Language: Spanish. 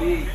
y